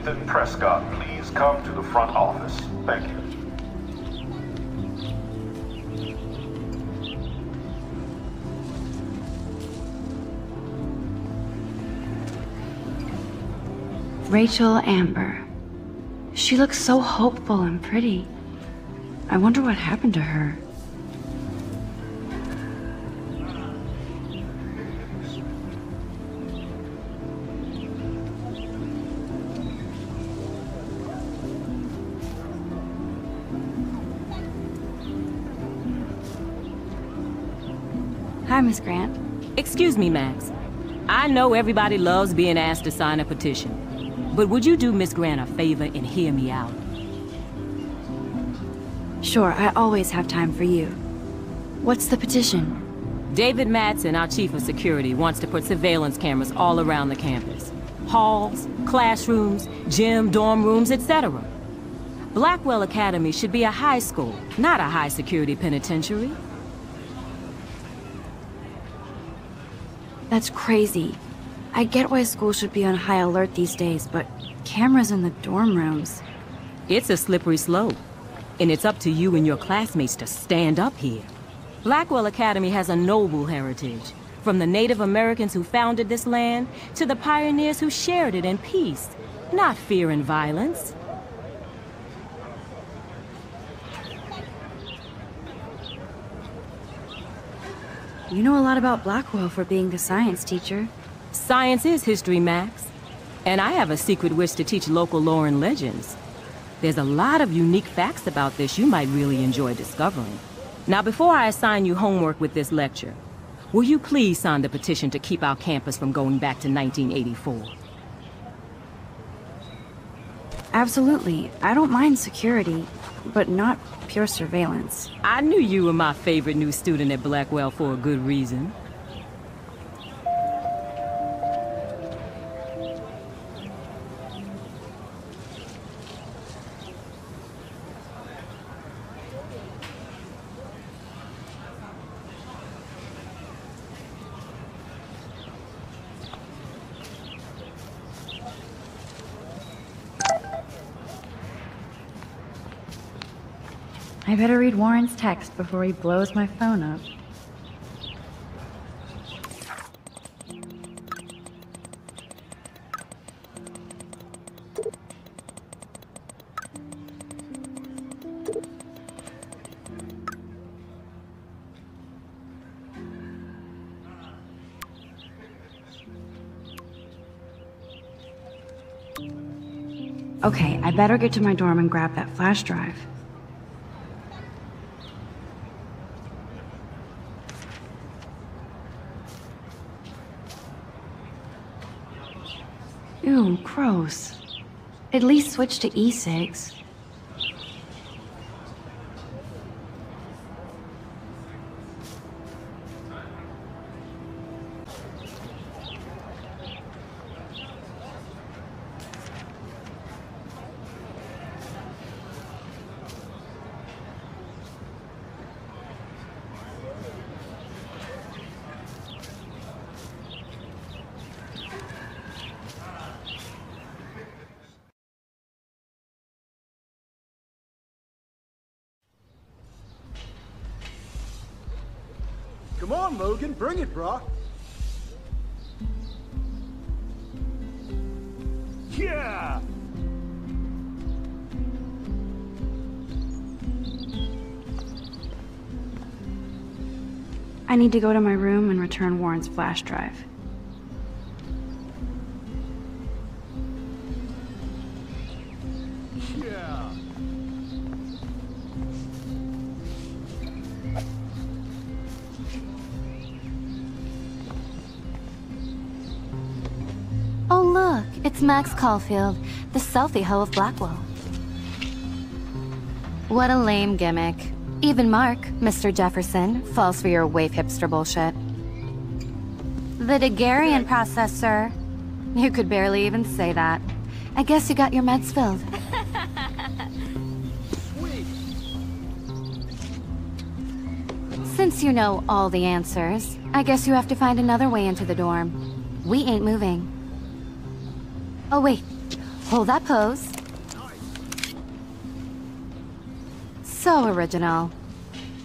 Nathan Prescott. Please come to the front office. Thank you. Rachel Amber. She looks so hopeful and pretty. I wonder what happened to her. Hi, Miss Grant. Excuse me, Max. I know everybody loves being asked to sign a petition. But would you do Miss Grant a favor and hear me out? Sure, I always have time for you. What's the petition? David Madsen, our chief of security, wants to put surveillance cameras all around the campus. Halls, classrooms, gym, dorm rooms, etc. Blackwell Academy should be a high school, not a high-security penitentiary. That's crazy. I get why school should be on high alert these days, but cameras in the dorm rooms. It's a slippery slope. And it's up to you and your classmates to stand up here. Blackwell Academy has a noble heritage. From the Native Americans who founded this land, to the pioneers who shared it in peace, not fear and violence. You know a lot about Blackwell for being the science teacher. Science is history, Max. And I have a secret wish to teach local lore and legends. There's a lot of unique facts about this you might really enjoy discovering. Now, before I assign you homework with this lecture, will you please sign the petition to keep our campus from going back to 1984? Absolutely. I don't mind security, but not pure surveillance. I knew you were my favorite new student at Blackwell for a good reason. I better read Warren's text before he blows my phone up. Okay, I better get to my dorm and grab that flash drive. Gross. At least switch to e-cigs. Come on, Logan, bring it, brah. Yeah! I need to go to my room and return Warren's flash drive. It's Max Caulfield, the selfie hoe of Blackwell. What a lame gimmick. Even Mark, Mr. Jefferson, falls for your wave hipster bullshit. The Daguerrean process, sir. You could barely even say that. I guess you got your meds filled. Since you know all the answers, I guess you have to find another way into the dorm. We ain't moving. Oh wait, Hold that pose. So original.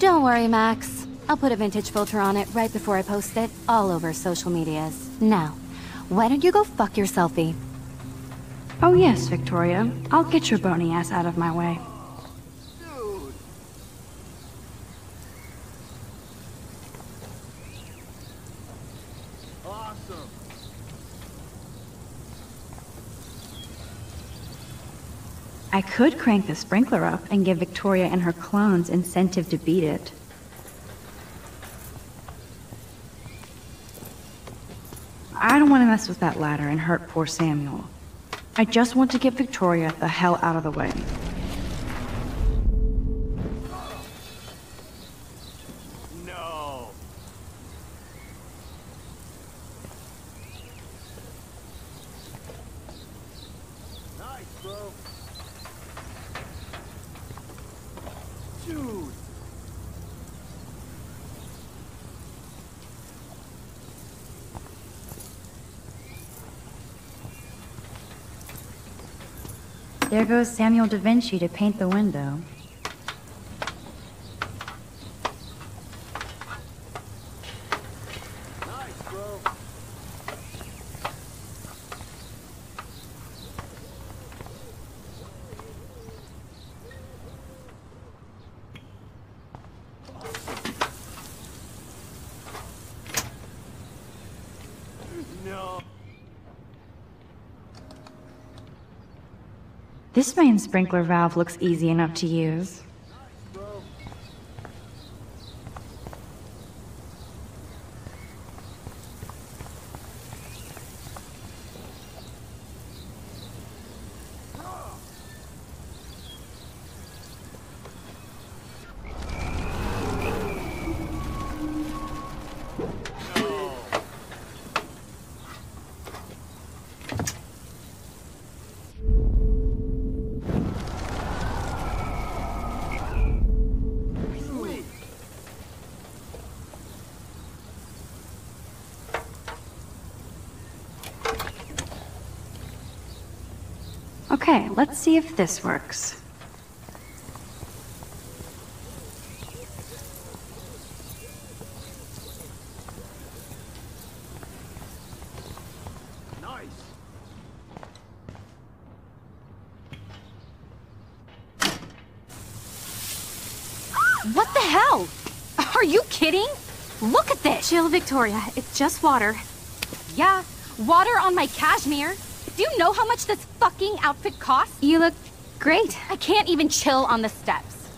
Don't worry, Max. I'll put a vintage filter on it right before I post it all over social medias. Now, why don't you go fuck your selfie? Oh yes, Victoria. I'll get your bony ass out of my way. I could crank the sprinkler up and give Victoria and her clones incentive to beat it. I don't want to mess with that ladder and hurt poor Samuel. I just want to get Victoria the hell out of the way. There goes Samuel da Vinci to paint the window. Nice, bro. No. This main sprinkler valve looks easy enough to use. Okay, let's see if this works. Nice. What the hell? Are you kidding? Look at this! Chill, Victoria. It's just water. Yeah, water on my cashmere. Do you know how much this fucking outfit cost? You look great. I can't even chill on the steps.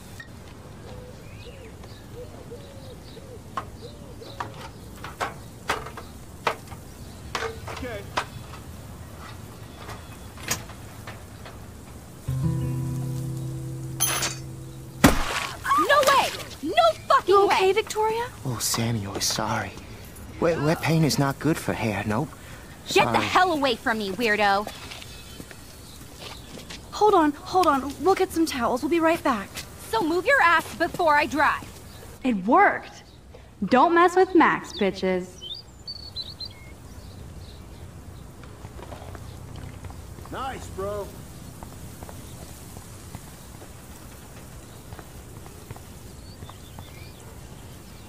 Okay. No way! No fucking You okay, way! Victoria? Oh, Samuel is sorry. Wet, wet paint is not good for hair, nope. Get the hell away from me, weirdo! Hold on, hold on. We'll get some towels. We'll be right back. So move your ass before I drive. It worked. Don't mess with Max, bitches. Nice, bro.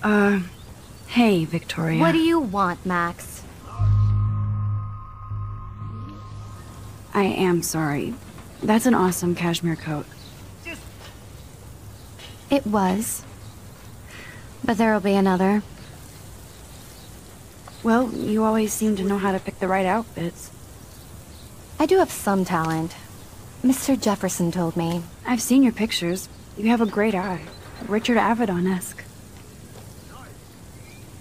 Uh, hey, Victoria. What do you want, Max? I am sorry. That's an awesome cashmere coat. It was. But there'll be another. Well, you always seem to know how to pick the right outfits. I do have some talent. Mr. Jefferson told me. I've seen your pictures. You have a great eye. Richard Avedon-esque.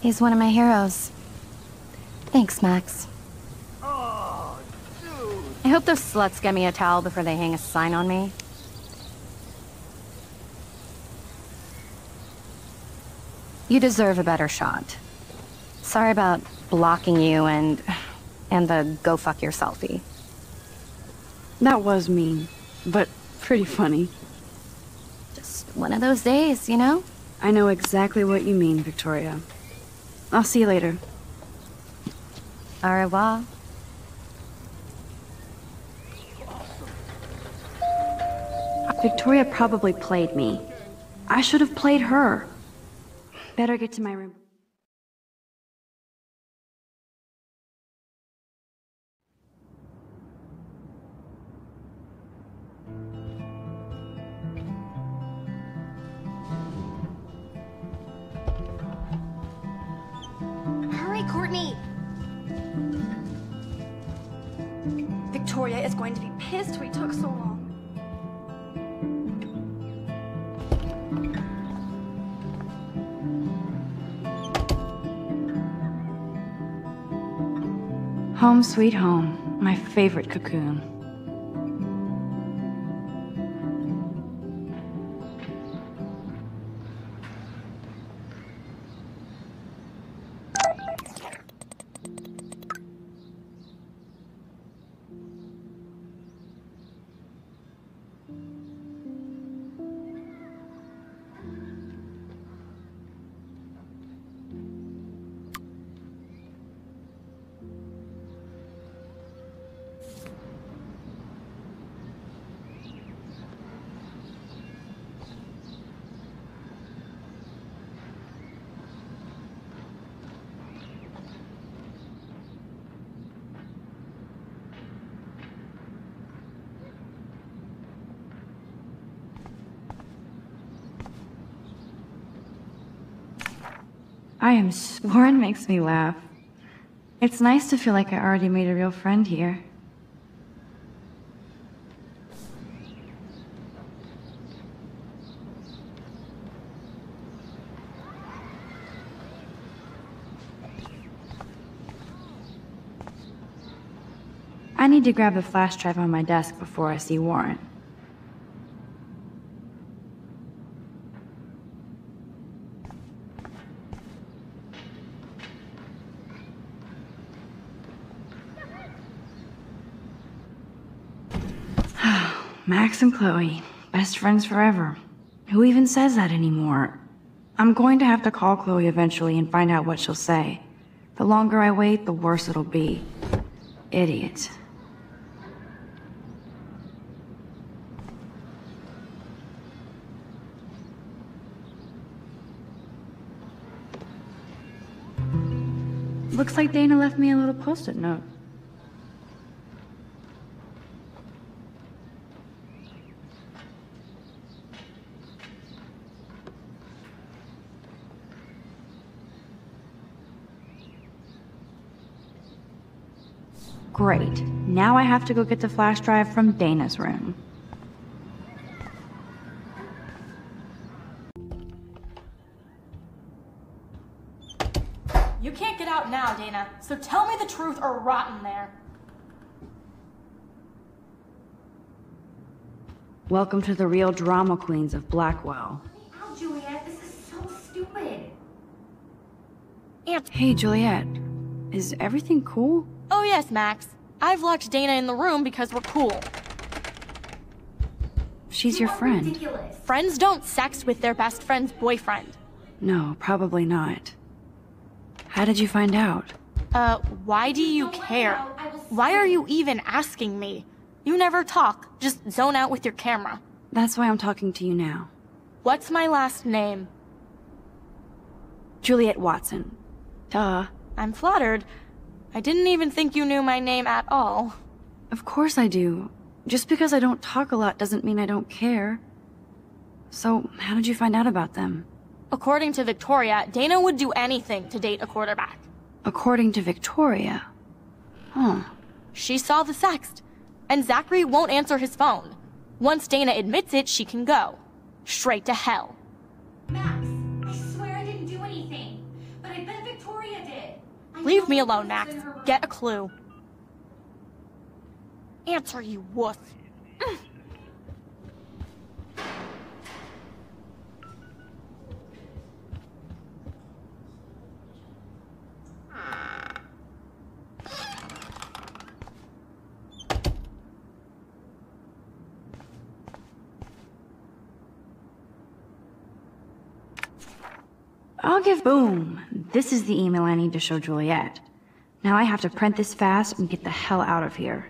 He's one of my heroes. Thanks, Max. I hope those sluts get me a towel before they hang a sign on me. You deserve a better shot. Sorry about blocking you and... and the go fuck your selfie. That was mean, but pretty funny. Just one of those days, you know? I know exactly what you mean, Victoria. I'll see you later. Au revoir. Victoria probably played me. I should have played her. Better get to my room. Hurry, Courtney! Victoria is going to be pissed we took so long. Home sweet home, my favorite cocoon. I am sworn makes me laugh. It's nice to feel like I already made a real friend here. I need to grab the flash drive on my desk before I see Warren. Max and Chloe, best friends forever. Who even says that anymore? I'm going to have to call Chloe eventually and find out what she'll say. The longer I wait, the worse it'll be. Idiot. Looks like Dana left me a little post-it note. Great. Now I have to go get the flash drive from Dana's room. You can't get out now, Dana, so tell me the truth or rot in there. Welcome to the real drama queens of Blackwell. Juliet, this is so stupid. Hey, Juliet. Is everything cool? Oh, yes, Max. I've locked Dana in the room because we're cool. She's your friend. Friends don't sex with their best friend's boyfriend. No, probably not. How did you find out? Uh, why do you care? Why are you even asking me? You never talk, just zone out with your camera. That's why I'm talking to you now. What's my last name? Juliet Watson. Duh. I'm flattered. I didn't even think you knew my name at all. Of course I do. Just because I don't talk a lot doesn't mean I don't care. So, how did you find out about them? According to Victoria, Dana would do anything to date a quarterback. According to Victoria. Huh. She saw the sext, and Zachary won't answer his phone. Once Dana admits it, she can go. Straight to hell. Max, Leave me alone, Max. Get a clue. Answer, you wuss. I'll give boom. This is the email I need to show Juliet. Now I have to print this fast and get the hell out of here.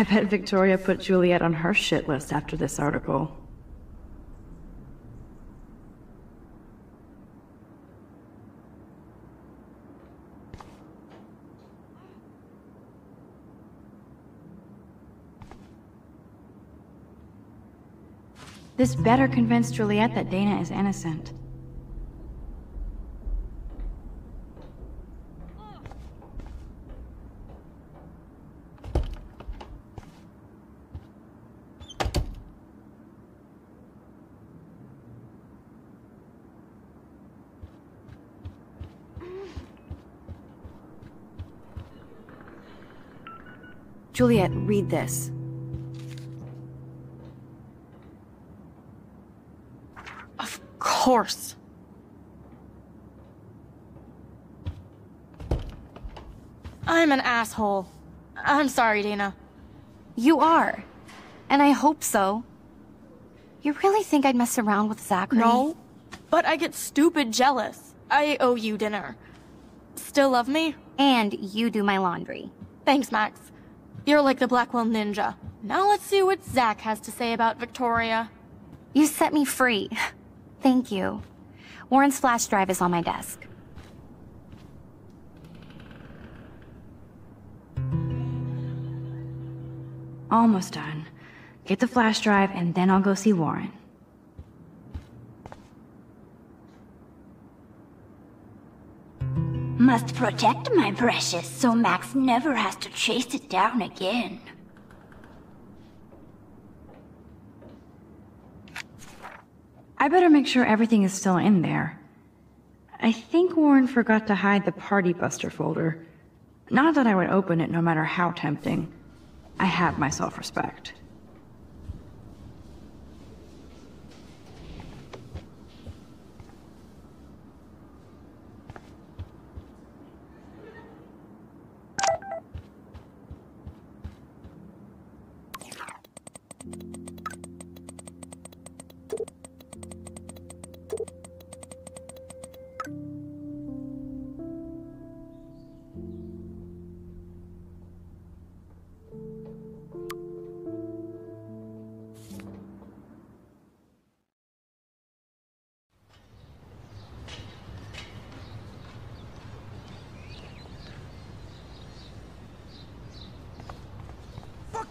I bet Victoria put Juliet on her shit list after this article. This better convince Juliet that Dana is innocent. Juliet, read this. Of course. I'm an asshole. I'm sorry, Dana. You are. And I hope so. You really think I'd mess around with Zachary? No, but I get stupid jealous. I owe you dinner. Still love me? And you do my laundry. Thanks, Max. You're like the Blackwell Ninja. Now let's see what Zach has to say about Victoria. You set me free. Thank you. Warren's flash drive is on my desk. Almost done. Get the flash drive and then I'll go see Warren. Must protect my precious so Max never has to chase it down again. I better make sure everything is still in there. I think Warren forgot to hide the Party Buster folder. Not that I would open it no matter how tempting. I have my self-respect.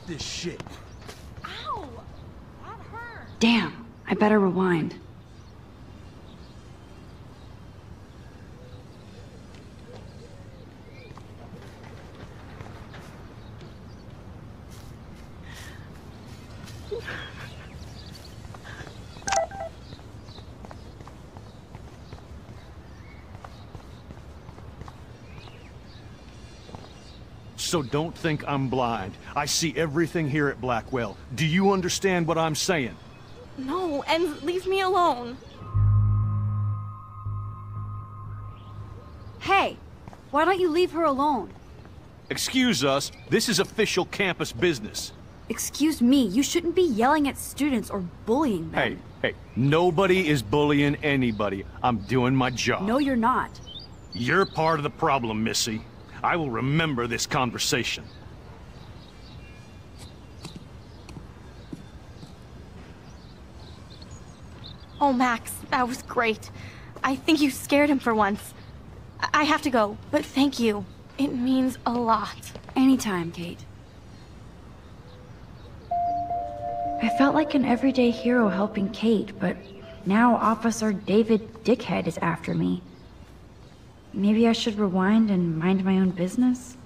This shit. Damn, I better rewind. So don't think I'm blind. I see everything here at Blackwell. Do you understand what I'm saying? No, and leave me alone. Hey, why don't you leave her alone? Excuse us, this is official campus business. Excuse me, you shouldn't be yelling at students or bullying them. Hey, hey, nobody is bullying anybody. I'm doing my job. No, you're not. You're part of the problem, Missy. I will remember this conversation. Oh, Max, that was great. I think you scared him for once. I, I have to go, but thank you. It means a lot. Anytime, Kate. I felt like an everyday hero helping Kate, but now Officer David Dickhead is after me. Maybe I should rewind and mind my own business?